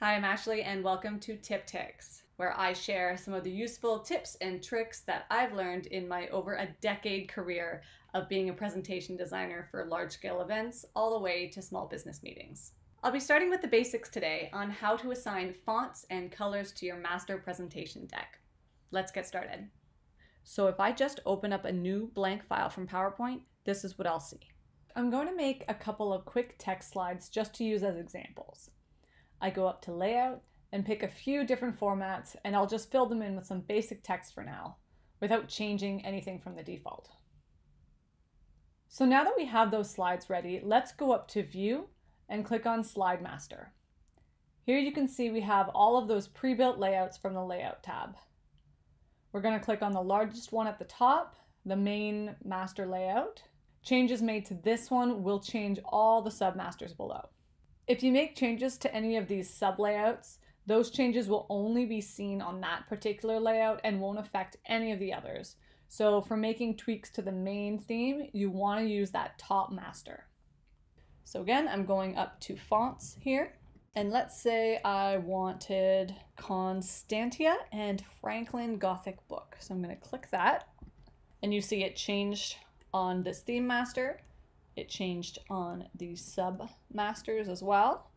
Hi, I'm Ashley, and welcome to Tipptx, where I share some of the useful tips and tricks that I've learned in my over a decade career of being a presentation designer for large scale events, all the way to small business meetings. I'll be starting with the basics today on how to assign fonts and colors to your master presentation deck. Let's get started. So if I just open up a new blank file from PowerPoint, this is what I'll see. I'm going to make a couple of quick text slides just to use as examples. I go up to layout and pick a few different formats and I'll just fill them in with some basic text for now without changing anything from the default. So now that we have those slides ready, let's go up to view and click on slide master. Here you can see we have all of those pre-built layouts from the layout tab. We're going to click on the largest one at the top, the main master layout. Changes made to this one will change all the submasters below. If you make changes to any of these sub layouts, those changes will only be seen on that particular layout and won't affect any of the others. So for making tweaks to the main theme, you want to use that top master. So again, I'm going up to fonts here. And let's say I wanted Constantia and Franklin Gothic book. So I'm going to click that. And you see it changed on this theme master. It changed on the sub masters as well.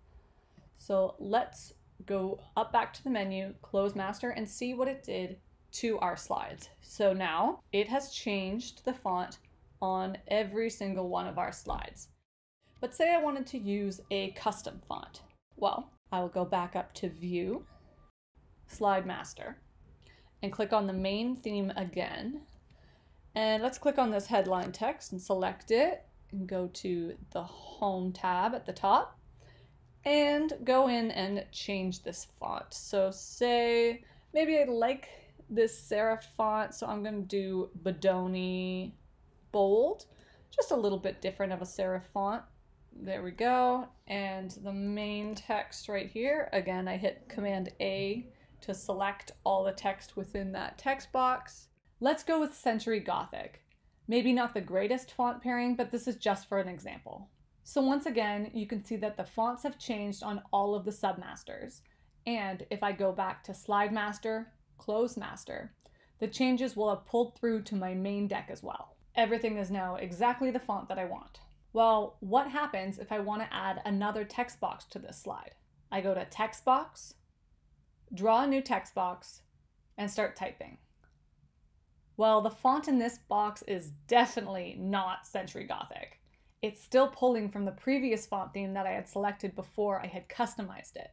So let's go up back to the menu, close master, and see what it did to our slides. So now it has changed the font on every single one of our slides. But say I wanted to use a custom font. Well, I will go back up to view, slide master, and click on the main theme again. And let's click on this headline text and select it and go to the Home tab at the top and go in and change this font. So say maybe I like this serif font, so I'm going to do Bodoni Bold, just a little bit different of a serif font. There we go. And the main text right here, again, I hit Command A to select all the text within that text box. Let's go with Century Gothic. Maybe not the greatest font pairing, but this is just for an example. So once again, you can see that the fonts have changed on all of the submasters. And if I go back to Slide Master, Close Master, the changes will have pulled through to my main deck as well. Everything is now exactly the font that I want. Well, what happens if I want to add another text box to this slide? I go to Text Box, draw a new text box, and start typing. Well, the font in this box is definitely not Century Gothic. It's still pulling from the previous font theme that I had selected before I had customized it.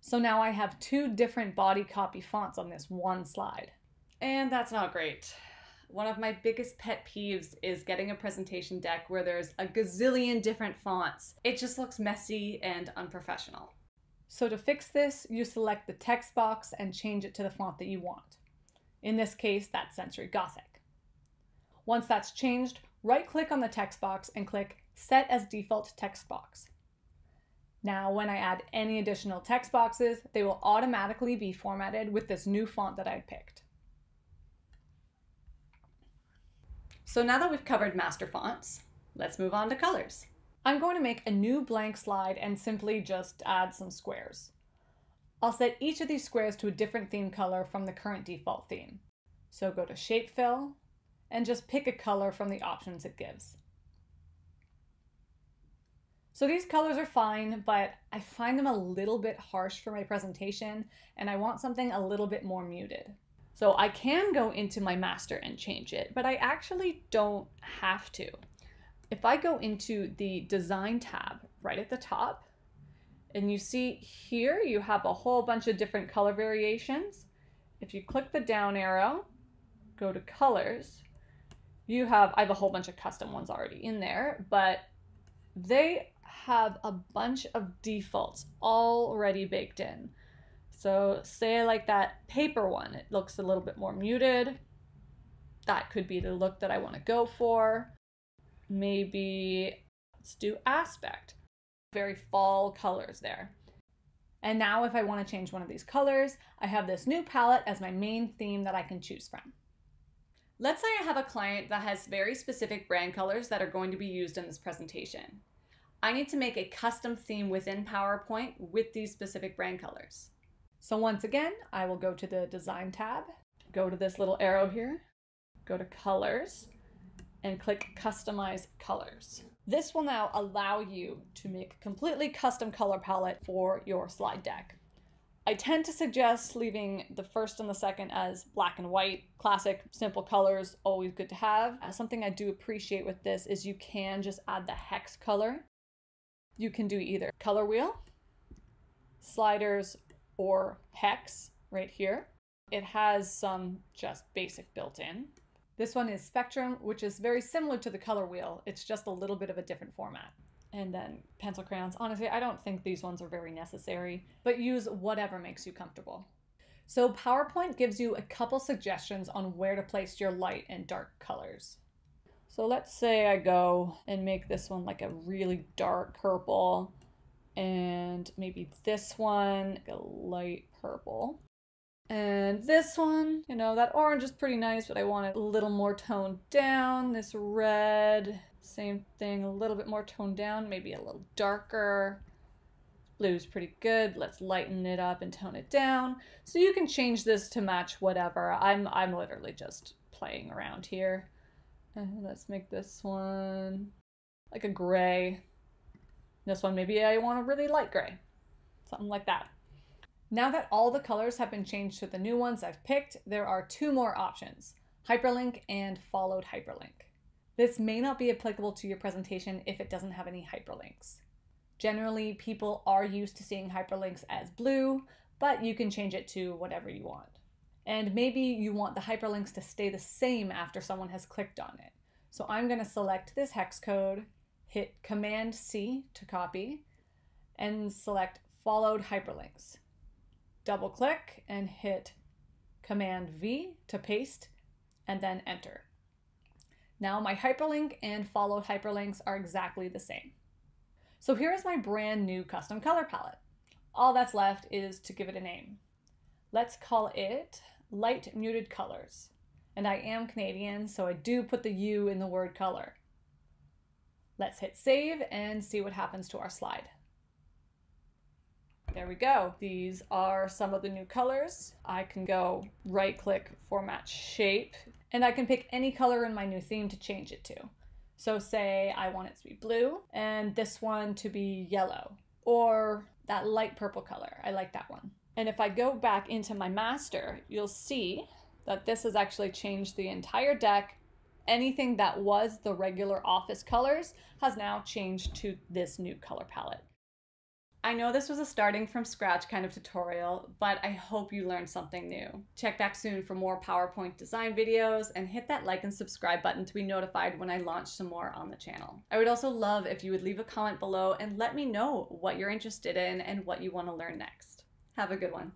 So now I have two different body copy fonts on this one slide. And that's not great. One of my biggest pet peeves is getting a presentation deck where there's a gazillion different fonts. It just looks messy and unprofessional. So to fix this, you select the text box and change it to the font that you want. In this case, that's Century Gothic. Once that's changed, right-click on the text box and click Set as Default Text Box. Now, when I add any additional text boxes, they will automatically be formatted with this new font that I picked. So now that we've covered master fonts, let's move on to colors. I'm going to make a new blank slide and simply just add some squares. I'll set each of these squares to a different theme color from the current default theme. So go to Shape Fill and just pick a color from the options it gives. So these colors are fine, but I find them a little bit harsh for my presentation and I want something a little bit more muted. So I can go into my master and change it, but I actually don't have to. If I go into the design tab right at the top and you see here, you have a whole bunch of different color variations. If you click the down arrow, go to colors, you have, I have a whole bunch of custom ones already in there, but they have a bunch of defaults already baked in. So say like that paper one, it looks a little bit more muted. That could be the look that I want to go for. Maybe let's do aspect very fall colors there. And now if I want to change one of these colors, I have this new palette as my main theme that I can choose from. Let's say I have a client that has very specific brand colors that are going to be used in this presentation. I need to make a custom theme within PowerPoint with these specific brand colors. So once again, I will go to the Design tab, go to this little arrow here, go to Colors, and click Customize Colors. This will now allow you to make a completely custom color palette for your slide deck. I tend to suggest leaving the first and the second as black and white, classic, simple colors, always good to have. Uh, something I do appreciate with this is you can just add the hex color. You can do either color wheel, sliders, or hex right here. It has some just basic built in. This one is Spectrum, which is very similar to the color wheel. It's just a little bit of a different format and then pencil crayons. Honestly, I don't think these ones are very necessary, but use whatever makes you comfortable. So PowerPoint gives you a couple suggestions on where to place your light and dark colors. So let's say I go and make this one like a really dark purple and maybe this one like a light purple. And this one, you know, that orange is pretty nice, but I want it a little more toned down. This red, same thing, a little bit more toned down, maybe a little darker. Blue's pretty good. Let's lighten it up and tone it down. So you can change this to match whatever. I'm, I'm literally just playing around here. And let's make this one like a gray. This one, maybe I want a really light gray. Something like that. Now that all the colors have been changed to the new ones I've picked, there are two more options, hyperlink and followed hyperlink. This may not be applicable to your presentation if it doesn't have any hyperlinks. Generally, people are used to seeing hyperlinks as blue, but you can change it to whatever you want. And maybe you want the hyperlinks to stay the same after someone has clicked on it. So I'm going to select this hex code, hit Command C to copy, and select followed hyperlinks double click and hit Command V to paste and then enter. Now my hyperlink and followed hyperlinks are exactly the same. So here's my brand new custom color palette. All that's left is to give it a name. Let's call it Light Muted Colors. And I am Canadian, so I do put the U in the word color. Let's hit save and see what happens to our slide. There we go. These are some of the new colors. I can go right click format shape and I can pick any color in my new theme to change it to. So say I want it to be blue and this one to be yellow or that light purple color. I like that one. And if I go back into my master, you'll see that this has actually changed the entire deck. Anything that was the regular office colors has now changed to this new color palette. I know this was a starting from scratch kind of tutorial, but I hope you learned something new. Check back soon for more PowerPoint design videos and hit that like and subscribe button to be notified when I launch some more on the channel. I would also love if you would leave a comment below and let me know what you're interested in and what you want to learn next. Have a good one.